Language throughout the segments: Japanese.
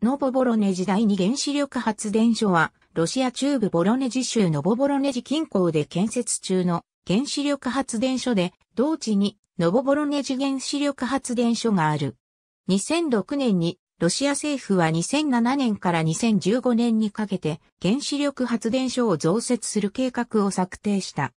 ノボボロネ時代に原子力発電所は、ロシア中部ボロネジ州ノボボロネジ近郊で建設中の原子力発電所で、同地にノボボロネジ原子力発電所がある。2006年にロシア政府は2007年から2015年にかけて原子力発電所を増設する計画を策定した。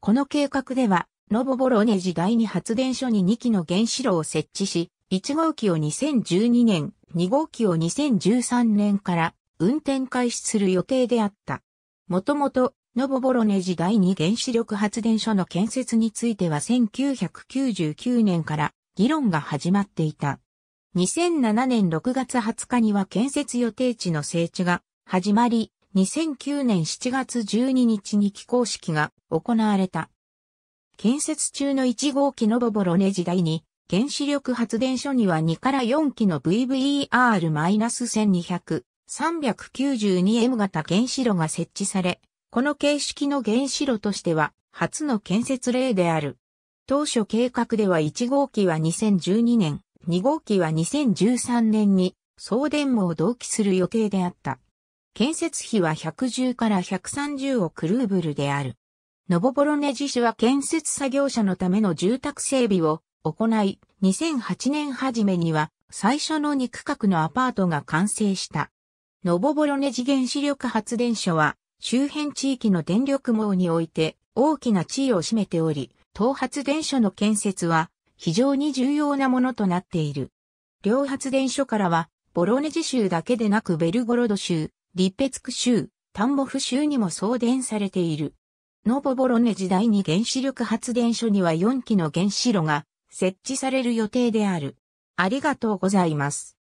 この計画では、ノボボロネジ第2発電所に2機の原子炉を設置し、1号機を2012年、2号機を2013年から運転開始する予定であった。もともと、ノボボロネジ第2原子力発電所の建設については1999年から議論が始まっていた。2007年6月20日には建設予定地の整地が始まり、2009年7月12日に起工式が行われた。建設中の1号機のボボロネ時代に原子力発電所には2から4機の VVER-1200 392M 型原子炉が設置され、この形式の原子炉としては初の建設例である。当初計画では1号機は2012年、2号機は2013年に送電網を同期する予定であった。建設費は110から130億ルーブルである。ノボボロネジ市は建設作業者のための住宅整備を行い、2008年初めには最初の2区画のアパートが完成した。ノボボロネジ原子力発電所は周辺地域の電力網において大きな地位を占めており、東発電所の建設は非常に重要なものとなっている。両発電所からは、ボロネジ州だけでなくベルゴロド州、リッペツク州、タンボフ州にも送電されている。ノボボロネ時代に原子力発電所には4基の原子炉が設置される予定である。ありがとうございます。